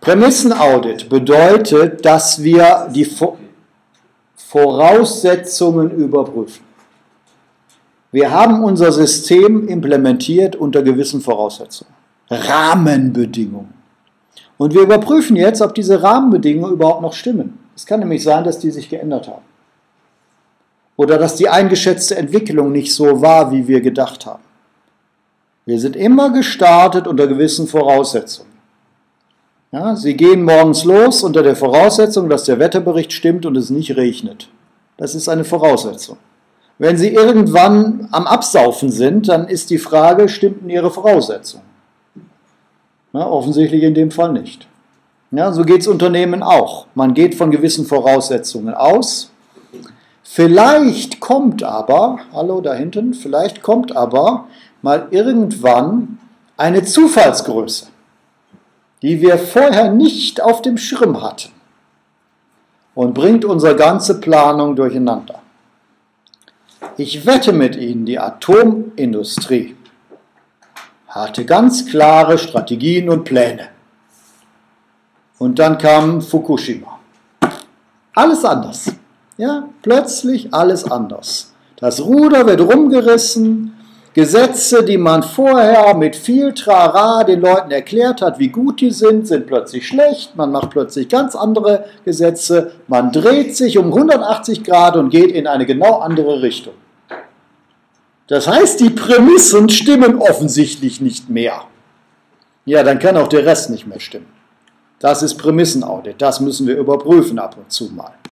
Prämissenaudit bedeutet, dass wir die Voraussetzungen überprüfen. Wir haben unser System implementiert unter gewissen Voraussetzungen, Rahmenbedingungen. Und wir überprüfen jetzt, ob diese Rahmenbedingungen überhaupt noch stimmen. Es kann nämlich sein, dass die sich geändert haben. Oder dass die eingeschätzte Entwicklung nicht so war, wie wir gedacht haben. Wir sind immer gestartet unter gewissen Voraussetzungen. Ja, Sie gehen morgens los unter der Voraussetzung, dass der Wetterbericht stimmt und es nicht regnet. Das ist eine Voraussetzung. Wenn Sie irgendwann am Absaufen sind, dann ist die Frage, stimmten Ihre Voraussetzungen? Ja, offensichtlich in dem Fall nicht. Ja, so geht es Unternehmen auch. Man geht von gewissen Voraussetzungen aus. Vielleicht kommt aber, hallo da hinten, vielleicht kommt aber mal irgendwann eine Zufallsgröße die wir vorher nicht auf dem Schirm hatten und bringt unsere ganze Planung durcheinander. Ich wette mit Ihnen, die Atomindustrie hatte ganz klare Strategien und Pläne. Und dann kam Fukushima. Alles anders. Ja, plötzlich alles anders. Das Ruder wird rumgerissen, Gesetze, die man vorher mit viel Trara den Leuten erklärt hat, wie gut die sind, sind plötzlich schlecht. Man macht plötzlich ganz andere Gesetze. Man dreht sich um 180 Grad und geht in eine genau andere Richtung. Das heißt, die Prämissen stimmen offensichtlich nicht mehr. Ja, dann kann auch der Rest nicht mehr stimmen. Das ist Prämissenaudit. Das müssen wir überprüfen ab und zu mal.